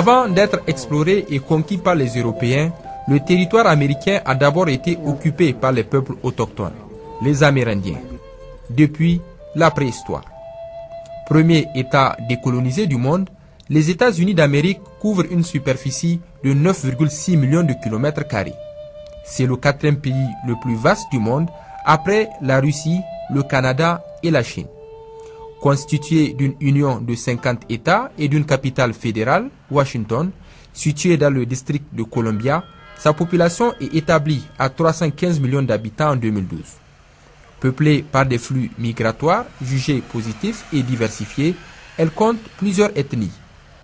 Avant d'être exploré et conquis par les Européens, le territoire américain a d'abord été occupé par les peuples autochtones, les Amérindiens, depuis la préhistoire. Premier État décolonisé du monde, les États-Unis d'Amérique couvrent une superficie de 9,6 millions de kilomètres carrés. C'est le quatrième pays le plus vaste du monde après la Russie, le Canada et la Chine. Constitué d'une union de 50 États et d'une capitale fédérale, Washington, située dans le district de Columbia, sa population est établie à 315 millions d'habitants en 2012. Peuplée par des flux migratoires jugés positifs et diversifiés, elle compte plusieurs ethnies,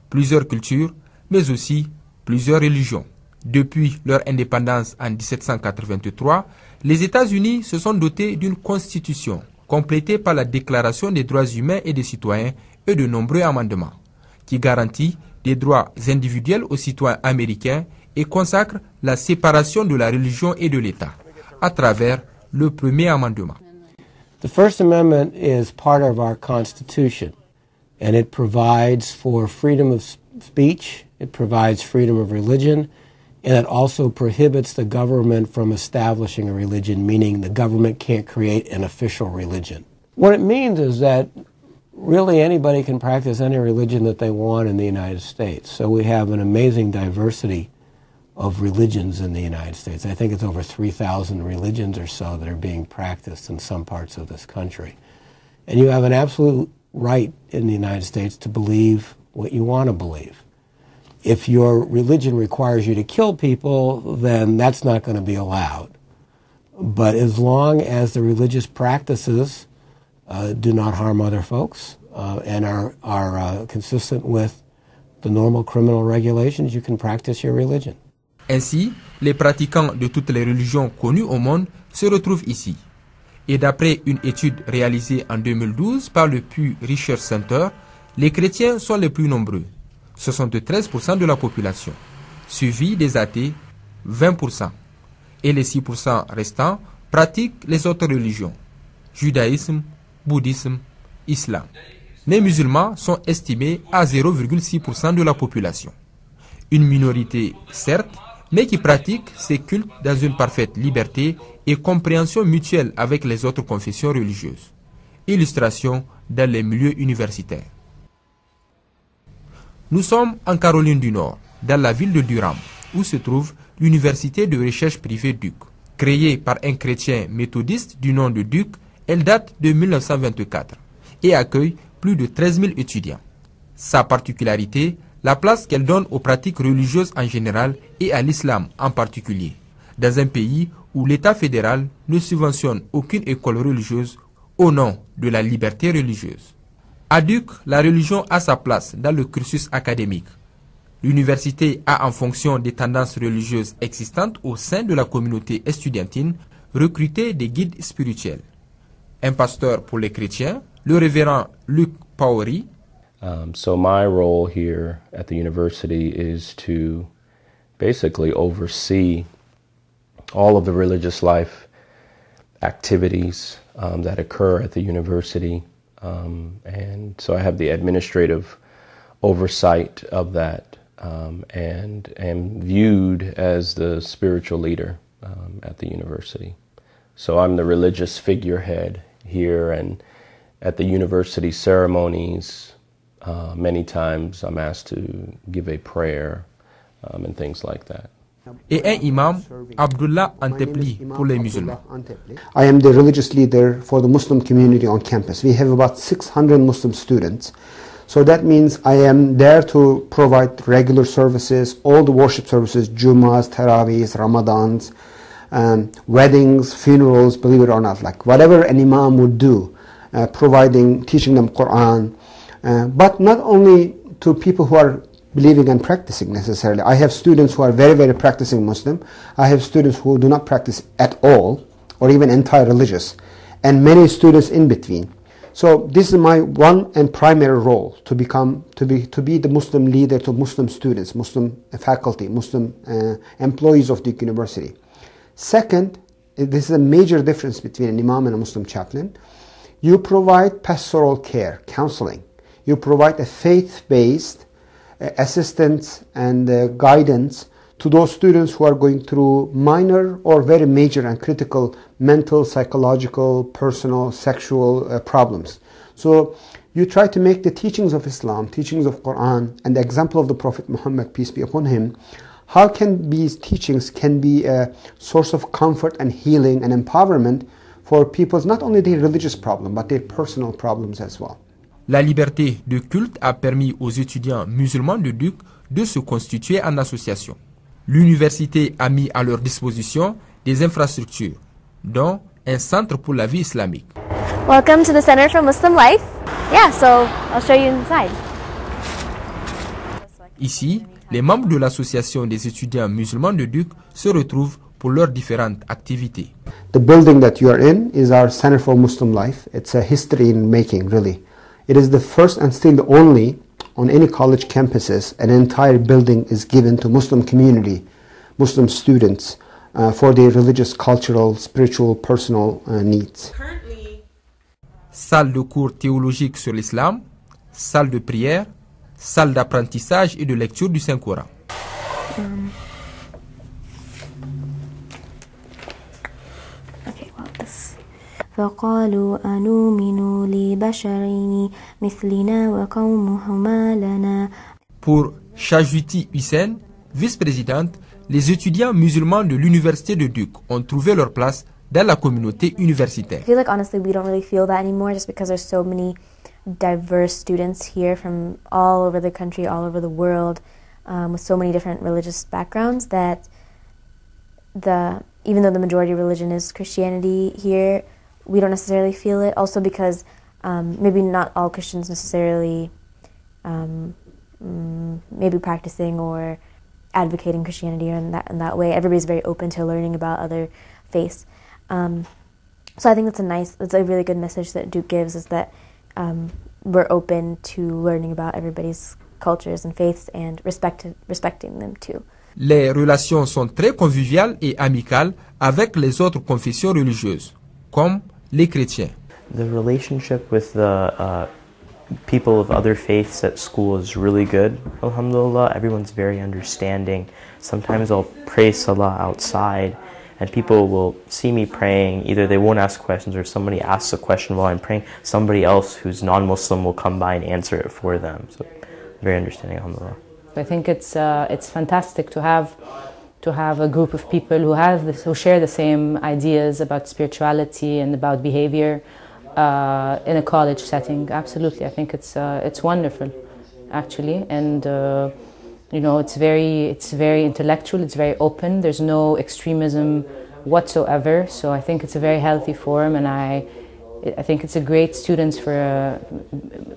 plusieurs cultures, mais aussi plusieurs religions. Depuis leur indépendance en 1783, les États-Unis se sont dotés d'une constitution complétée par la Déclaration des droits humains et des citoyens et de nombreux amendements, qui garantit des droits individuels aux citoyens américains et consacre la séparation de la religion et de l'État à travers le premier amendement. The First Amendment is part of our Constitution, and it provides for freedom of speech, it provides freedom of religion, and it also prohibits the government from establishing a religion, meaning the government can't create an official religion. What it means is that really anybody can practice any religion that they want in the United States. So we have an amazing diversity of religions in the United States. I think it's over 3,000 religions or so that are being practiced in some parts of this country. And you have an absolute right in the United States to believe what you want to believe. If your religion requires you to kill people, then that's not going to be allowed. But as long as the religious practices uh, do not harm other folks uh, and are, are uh, consistent with the normal criminal regulations, you can practice your religion. Ainsi, les pratiquants de toutes les religions connues au monde se retrouvent ici. Et d'après une étude réalisée en 2012 par le Pew Research Center, les chrétiens sont les plus nombreux, 73% de la population, suivi des athées, 20%, et les 6% restants pratiquent les autres religions, judaïsme, bouddhisme, islam. Les musulmans sont estimés à 0,6% de la population. Une minorité, certes, mais qui pratique ces cultes dans une parfaite liberté et compréhension mutuelle avec les autres confessions religieuses. Illustration dans les milieux universitaires. Nous sommes en Caroline du Nord, dans la ville de Durham, où se trouve l'université de recherche privée Duke. Créée par un chrétien méthodiste du nom de Duke, elle date de 1924 et accueille plus de 13 000 étudiants. Sa particularité, la place qu'elle donne aux pratiques religieuses en général et à l'islam en particulier, dans un pays où l'État fédéral ne subventionne aucune école religieuse au nom de la liberté religieuse. À Duke, la religion a sa place dans le cursus académique. L'université a, en fonction des tendances religieuses existantes au sein de la communauté estudiantine, recruté des guides spirituels. Un pasteur pour les chrétiens, le révérend Luc Paori, Um, so my role here at the university is to basically oversee all of the religious life activities um, that occur at the university. Um, and so I have the administrative oversight of that um, and am viewed as the spiritual leader um, at the university. So I'm the religious figurehead here and at the university ceremonies. Uh, many times I'm asked to give a prayer um, and things like that. Et un imam, Abdullah Antepli, pour les musulmans. I am the religious leader for the Muslim community on campus. We have about 600 Muslim students. So that means I am there to provide regular services, all the worship services, Jumas, Taraweehs, Ramadans, um, weddings, funerals, believe it or not, like whatever an imam would do, uh, providing, teaching them Quran, uh, but not only to people who are believing and practicing necessarily. I have students who are very, very practicing Muslim. I have students who do not practice at all, or even anti-religious, and many students in between. So this is my one and primary role to become to be to be the Muslim leader to Muslim students, Muslim faculty, Muslim uh, employees of Duke University. Second, this is a major difference between an imam and a Muslim chaplain. You provide pastoral care, counseling. You provide a faith-based assistance and uh, guidance to those students who are going through minor or very major and critical mental, psychological, personal, sexual uh, problems. So you try to make the teachings of Islam, teachings of Quran, and the example of the Prophet Muhammad, peace be upon him, how can these teachings can be a source of comfort and healing and empowerment for people's not only their religious problem but their personal problems as well. La liberté de culte a permis aux étudiants musulmans de Duc de se constituer en association. L'université a mis à leur disposition des infrastructures, dont un centre pour la vie islamique. Welcome to the Center for Muslim Life. Yeah, so I'll show you inside. Ici, les membres de l'association des étudiants musulmans de Duc se retrouvent pour leurs différentes activités. The building that you are in is our Center for Muslim Life. It's a history in making, really. It is the first and still the only on any college campuses an entire building is given to Muslim community, Muslim students uh, for their religious, cultural, spiritual, personal uh, needs. Salle de cours théologique sur l'islam, salle de prière, salle d'apprentissage et de lecture du Saint-Coran. Um, فقالوا أنؤمن لبشرين مثلنا وقومهما لنا Pour Shajuti Hussein, vice-présidente, les étudiants musulmans de l'université de Duc ont trouvé leur place dans la communauté universitaire. I feel like honestly we don't really feel that anymore just because there's so many diverse students here from all over the country, all over the world, um, with so many different religious backgrounds that the even though the majority religion is Christianity here, we don't necessarily feel it. Also because um, maybe not all Christians necessarily um, mm, maybe practicing or advocating Christianity in that in that way. Everybody's very open to learning about other faiths. Um, so I think that's a nice, that's a really good message that Duke gives is that um, we're open to learning about everybody's cultures and faiths and respect, respecting them too. Les relations sont très conviviales et amicales avec les autres confessions religieuses, comme les chrétiens. The relationship with the uh, people of other faiths at school is really good. Alhamdulillah, everyone's very understanding. Sometimes I'll pray salah outside and people will see me praying. Either they won't ask questions or somebody asks a question while I'm praying. Somebody else who's non-Muslim will come by and answer it for them. So very understanding, alhamdulillah. I think it's uh, it's fantastic to have to have a group of people who have this, who share the same ideas about spirituality and about behavior uh, in a college setting. Absolutely, I think it's uh, it's wonderful, actually, and uh, you know it's very it's very intellectual. It's very open. There's no extremism whatsoever. So I think it's a very healthy forum, and I. I think it's a great students for, uh,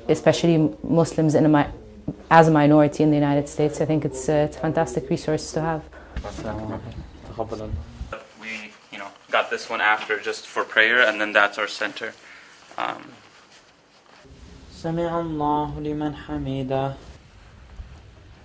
especially Muslims in a as a minority in the United States. I think it's, uh, it's a fantastic resource to have. We, you know, got this one after just for prayer, and then that's our center. Um, سمع الله لمن حمده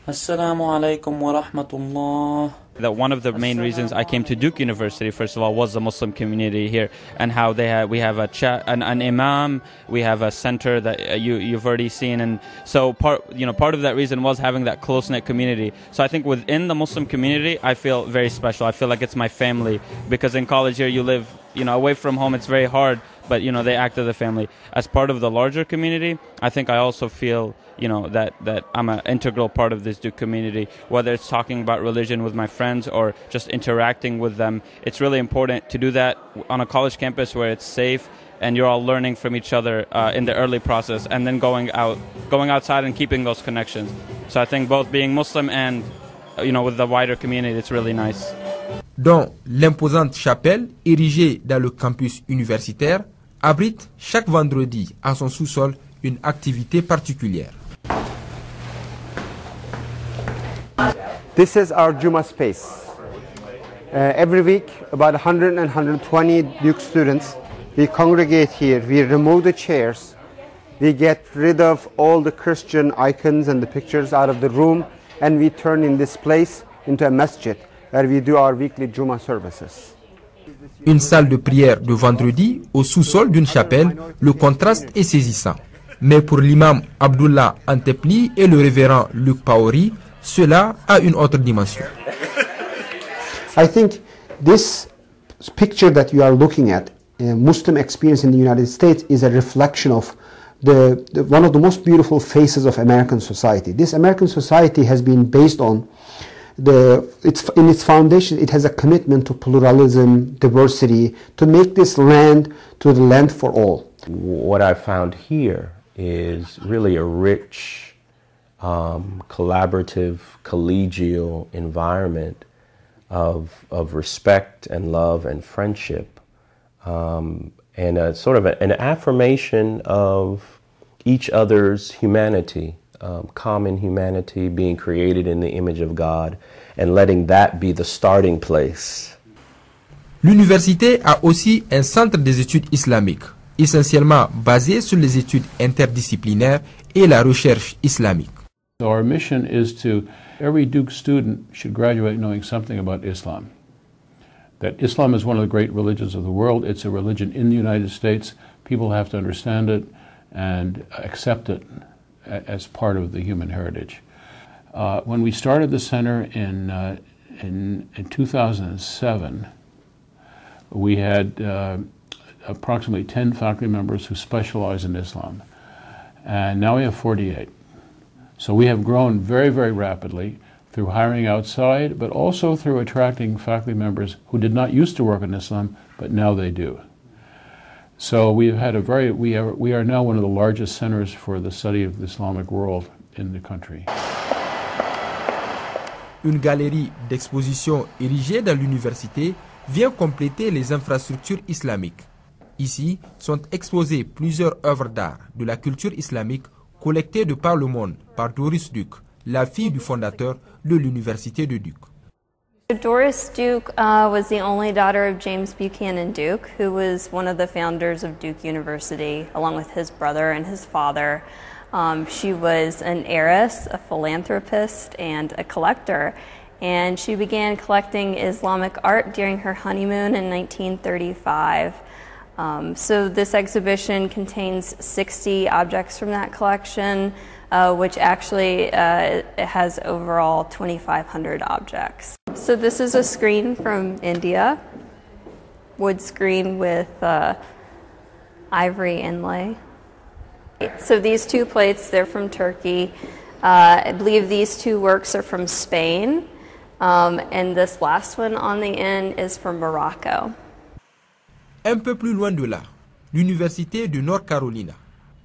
السلام عليكم ورحمة الله that one of the main reasons I came to Duke University, first of all, was the Muslim community here, and how they have we have a cha- an, an imam, we have a center that uh, you you've already seen, and so part you know part of that reason was having that close knit community. So I think within the Muslim community, I feel very special. I feel like it's my family because in college here you live you know away from home, it's very hard, but you know they act as a family. As part of the larger community, I think I also feel you know that that I'm an integral part of this Duke community. Whether it's talking about religion with my friends or just interacting with them, it's really important to do that on a college campus where it's safe and you're all learning from each other uh, in the early process, and then going out, going outside and keeping those connections. So I think both being Muslim and you know with the wider community, it's really nice. Dont l'imposante chapelle érigée dans le campus universitaire abrite chaque vendredi à son sous-sol une activité particulière. This is our Juma space. Uh, every week, about 100 and 120 Duke students, we congregate here. We remove the chairs. We get rid of all the Christian icons and the pictures out of the room, and we turn in this place into a masjid where we do our weekly Juma services. Une salle de prière de vendredi au sous-sol d'une chapelle, le contraste est saisissant. Mais pour l'imam Abdullah Antepli et le révérend Luc Paori, cela a une autre dimension. I think this picture that you are looking at, uh, Muslim experience in the United States, is a reflection of the, the, one of the most beautiful faces of American society. This American society has been based on the it's in its foundation it has a commitment to pluralism, diversity, to make this land to the land for all. What I found here is really a rich, um, collaborative, collegial environment of, of respect and love and friendship, um, and a sort of a, an affirmation of each other's humanity, um, common humanity, being created in the image of God, and letting that be the starting place. L'université a aussi un centre des études islamiques, essentiellement basé sur les études interdisciplinaires et la recherche islamique. So our mission is to every Duke student should graduate knowing something about Islam. That Islam is one of the great religions of the world. It's a religion in the United States. People have to understand it and accept it as part of the human heritage. Uh, when we started the center in, uh, in, in, 2007, we had uh, approximately 10 faculty members who specialize in Islam. And now we have 48. So we have grown very, very rapidly through hiring outside, but also through attracting faculty members who did not used to work in Islam, but now they do. So we've had a very, we are, we are now one of the largest centers for the study of the Islamic world in the country. Une galerie d'exposition érigée dans l'université vient compléter les infrastructures islamiques. Ici sont exposées plusieurs œuvres d'art de la culture islamique collectées de par le monde par Doris Duke, la fille du fondateur de l'université de Duke. Doris Duke uh, was the only daughter of James Buchanan Duke, who was one of the founders of Duke University, along with his brother and his father. Um, she was an heiress, a philanthropist, and a collector. And she began collecting Islamic art during her honeymoon in 1935. Um, so, this exhibition contains 60 objects from that collection, uh, which actually uh, has overall 2,500 objects. So, this is a screen from India, wood screen with uh, ivory inlay. So these two plates, they're from Turkey. Uh, I believe these two works are from Spain. Um, and this last one on the end is from Morocco. Un peu plus loin de là, l'Université de North Carolina,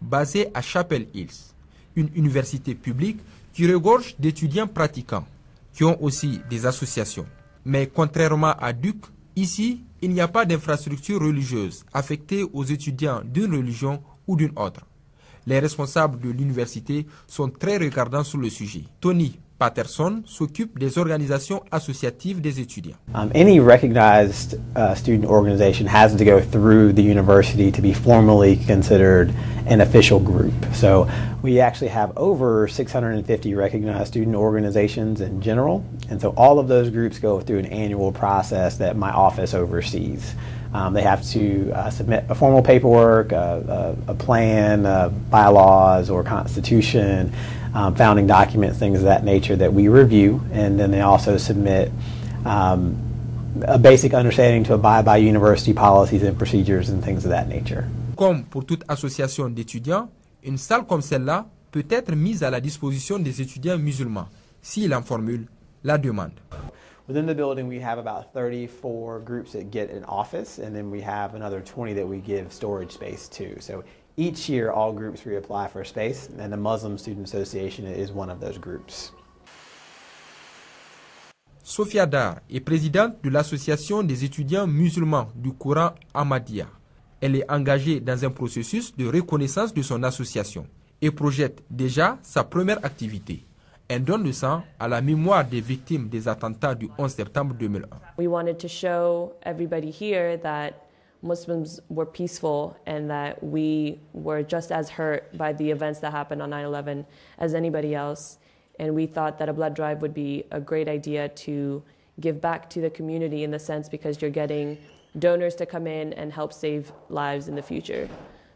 basée à Chapel Hills, une université publique qui regorge d'étudiants pratiquants, qui ont aussi des associations. Mais contrairement à Duke, ici, il n'y a pas d'infrastructure religieuse affectée aux étudiants d'une religion ou d'une autre les responsables de l'université sont très regardants sur le sujet. Tony Patterson s'occupe des organisations associatives des étudiants. Um, any recognized uh, student organization has to go through the university to be formally considered an official group. So we actually have over 650 recognized student organizations in general, and so all of those groups go through an annual process that my office oversees. Um, they have to uh, submit a formal paperwork, a, a, a plan, uh, bylaws or constitution, um, founding documents, things of that nature that we review, and then they also submit um, a basic understanding to abide by university policies and procedures and things of that nature. Comme pour toute association d'étudiants, une salle comme celle-là peut être mise à la disposition des étudiants musulmans s'ils en formulent la demande. Within the building, we have about 34 groups that get an office, and then we have another 20 that we give storage space to. So each year, all groups reapply for space, and the Muslim Student Association is one of those groups. Sophia Dar est présidente de l'Association des étudiants musulmans du Coran Ahmadiyya. Elle est engagée dans un processus de reconnaissance de son association et projette déjà sa première activité un don de sang à la mémoire des victimes des attentats du 11 septembre 2001. We wanted to show everybody here that Muslims were peaceful and that we were just as hurt by the events that happened on 9/11 as anybody else. And we thought that a blood drive would be a great idea to give back to the community in the sense because you're getting donors to come in and help save lives in the future.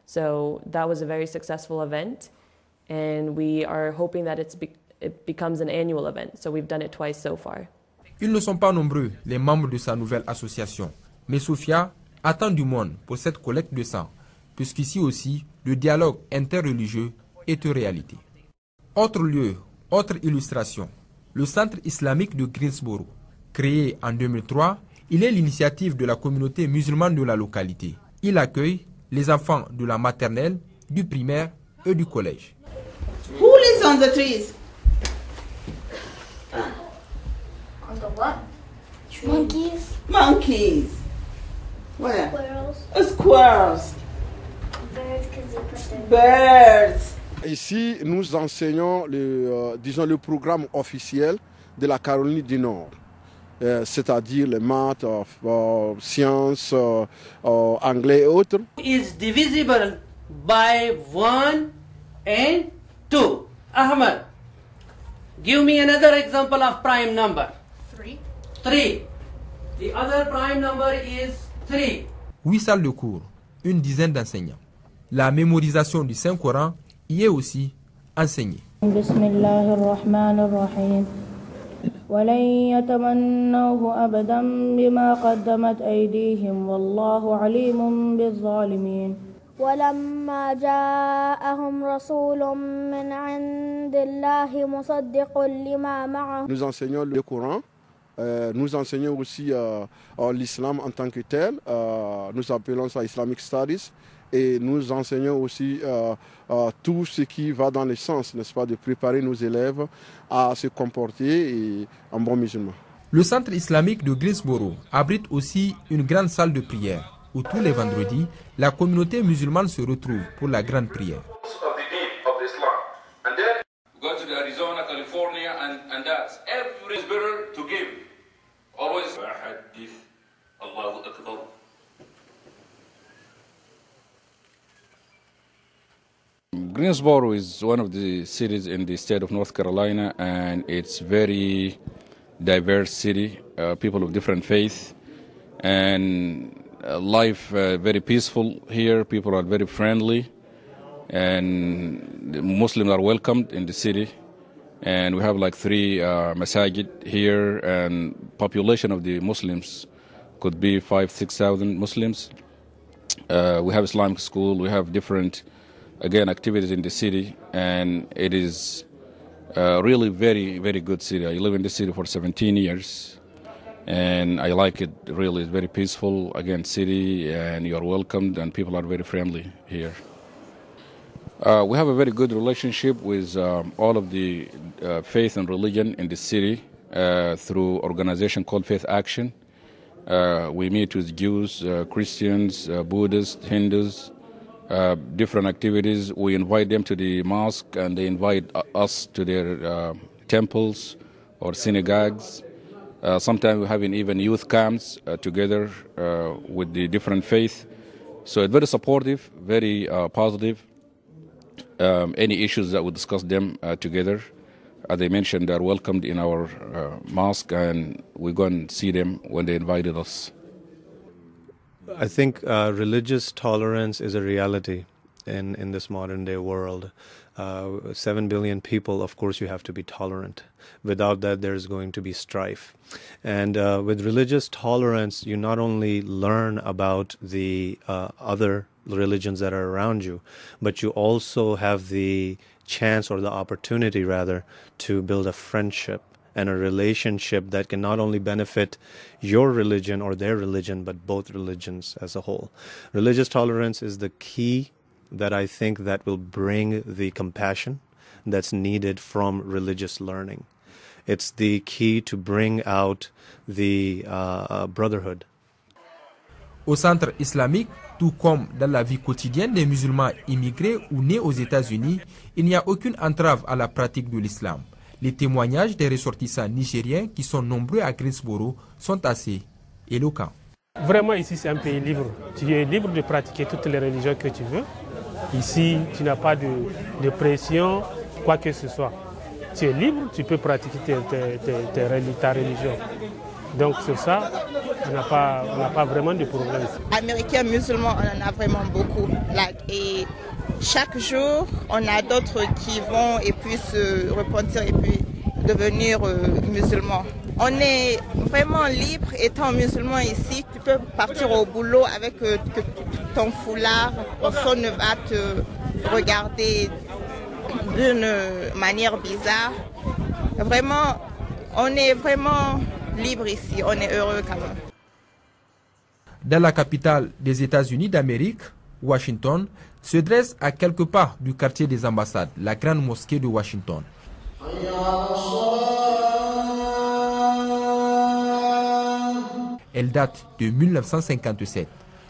So that was a very successful event, and we are hoping that it's be- it becomes an annual event. So we've done it twice so far. Ils ne sont pas nombreux, les membres de sa nouvelle association. Mais Sophia attend du monde pour cette collecte de sang, puisqu'ici aussi, le dialogue interreligieux est une réalité. Autre lieu, autre illustration, le Centre islamique de Greensboro. Créé en 2003, il est l'initiative de la communauté musulmane de la localité. Il accueille les enfants de la maternelle, du primaire et du collège. Who lives on the trees? On the what? Monkeys. Monkeys. Where? Squirrels. Uh, squirrels. Birds, Ici, nous enseignons le, euh, disons, le programme officiel de la Caroline du Nord, Euh, c'est-à-dire les maths, euh, euh, sciences, euh, euh, anglais et autres. is divisible by 1 and 2. Ahmad, give me another example of prime number. Three. 3. The other prime number is 3. Huit salles de cours, une dizaine d'enseignants. La mémorisation du Saint-Coran y est aussi enseignée. بسم الله الرحمن الرحيم ولن يتمنوه أبدا بما قدمت أيديهم والله عليم بالظالمين ولما جاءهم رسول من عند الله مصدق لما معهم Nous enseignons le Coran. euh, nous enseignons aussi euh, euh, l'islam en tant que tel. nous appelons ça Islamic Studies. Et nous enseignons aussi tout ce qui va dans le sens, n'est-ce pas, de préparer nos élèves à se comporter et en bon musulman. Le centre islamique de Greensboro abrite aussi une grande salle de prière où tous les vendredis, la communauté musulmane se retrouve pour la grande prière. Greensboro is one of the cities in the state of North Carolina, and it's very diverse city. Uh, people of different faith, and uh, life uh, very peaceful here. People are very friendly, and Muslims are welcomed in the city. And we have like three uh, masajid here, and population of the Muslims could be five, six thousand Muslims. Uh, we have Islamic school. We have different again activities in the city, and it is uh, really very very good city. I live in this city for 17 years, and I like it. Really, it's very peaceful again city, and you are welcomed, and people are very friendly here. Uh, we have a very good relationship with um, all of the uh, faith and religion in the city uh, through organization called Faith Action. Uh, we meet with Jews, Christians, Buddhists, Hindus, uh, different activities. We invite them to the mosque and they invite us to their uh, temples or synagogues. Uh, sometimes we're having even youth camps uh, together uh, with the different faith. So it's very supportive, very uh, positive. Um, any issues that we discuss them uh, together. As I mentioned, are welcomed in our uh, mosque and we go and see them when they invited us. I think uh, religious tolerance is a reality in, in this modern day world. Uh, Seven billion people, of course, you have to be tolerant. Without that, there's going to be strife. And uh, with religious tolerance, you not only learn about the uh, other religions that are around you, but you also have the chance or the opportunity, rather, to build a friendship and a relationship that can not only benefit your religion or their religion, but both religions as a whole. Religious tolerance is the key that I think that will bring the compassion that's needed from religious learning. It's the key to bring out the uh, uh, brotherhood. Au centre islamique, tout comme dans la vie quotidienne des musulmans immigrés ou nés aux États-Unis, il n'y a aucune entrave à la pratique de l'islam. Les témoignages des ressortissants nigériens qui sont nombreux à Greensboro sont assez éloquents. Vraiment, ici, c'est un pays libre. Tu es libre de pratiquer toutes les religions que tu veux. Ici, tu n'as pas de, de pression, quoi que ce soit. Tu es libre, tu peux pratiquer tes- tes- tes- tes reli- ta religion. Donc, sur ça, on n'a pas, on n'a pas vraiment de problème. Américains musulmans, on en a vraiment beaucoup. Et chaque jour, on a d'autres qui vont et puis se repentir et puis devenir euh, musulmans. On est vraiment libre étant musulman ici. Tu peux partir au boulot avec euh, ton foulard. Personne ne va te regarder d'une manière bizarre. Vraiment, on est vraiment libre ici. On est heureux quand même. Dans la capitale des États-Unis d'Amérique, Washington, se dresse à quelques pas du quartier des ambassades, la grande mosquée de Washington. Elle date de 1957.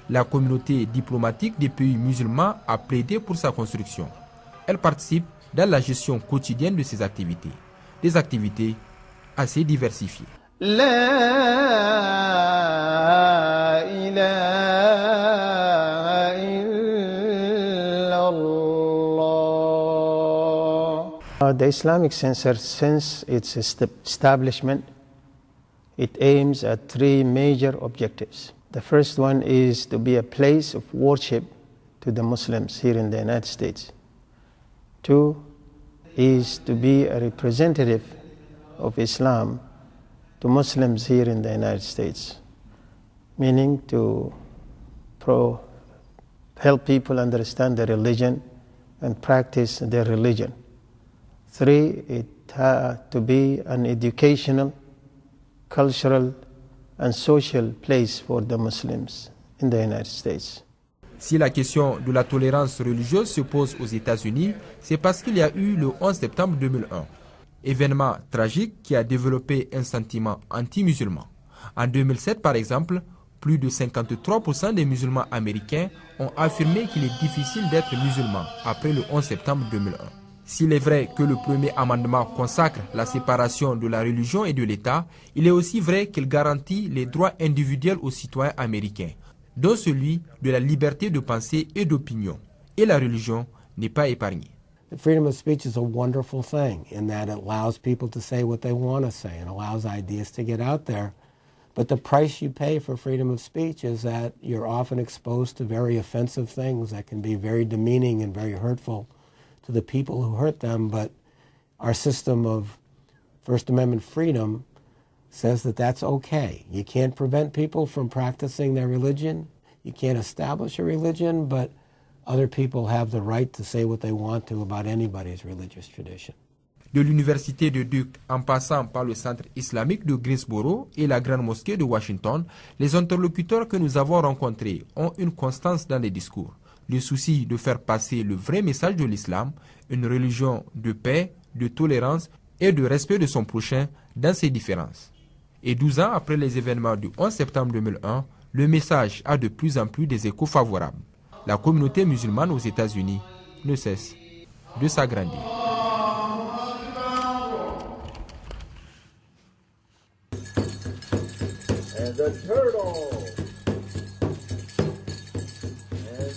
La communauté diplomatique des pays musulmans a plaidé pour sa construction. Elle participe dans la gestion quotidienne de ses activités, des activités assez diversifiées. La ilaha illallah. Uh, the Islamic Center, since its est- establishment, it aims at three major objectives. The first one is to be a place of worship to the Muslims here in the United States. Two is to be a representative of Islam to Muslims here in the United States, meaning to pro- help people understand their religion and practice their religion. Three, it had to be an educational, cultural, and social place for the Muslims in the United States. Si la question de la tolérance religieuse se pose aux États-Unis, c'est parce qu'il y a eu le 11 septembre 2001, événement tragique qui a développé un sentiment anti-musulman. En 2007, par exemple, plus de 53% des musulmans américains ont affirmé qu'il est difficile d'être musulman après le 11 septembre 2001. S'il est vrai que le premier amendement consacre la séparation de la religion et de l'État, il est aussi vrai qu'il garantit les droits individuels aux citoyens américains, dont celui de la liberté de pensée et d'opinion. Et la religion n'est pas épargnée. The freedom of speech is a wonderful thing in that it allows people to say what they want to say and allows ideas to get out there. But the price you pay for freedom of speech is that you're often exposed to very offensive things that can be very demeaning and very hurtful to the people who hurt them. But our system of First Amendment freedom says that that's okay. You can't prevent people from practicing their religion. You can't establish a religion, but other people have the right to say what they want to about anybody's religious tradition. De l'université de Duke en passant par le centre islamique de Greensboro et la grande mosquée de Washington, les interlocuteurs que nous avons rencontrés ont une constance dans les discours. Le souci de faire passer le vrai message de l'islam, une religion de paix, de tolérance et de respect de son prochain dans ses différences. Et 12 ans après les événements du 11 septembre 2001, le message a de plus en plus des échos favorables. La communauté musulmane aux États-Unis ne cesse de s'agrandir.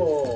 Eagle.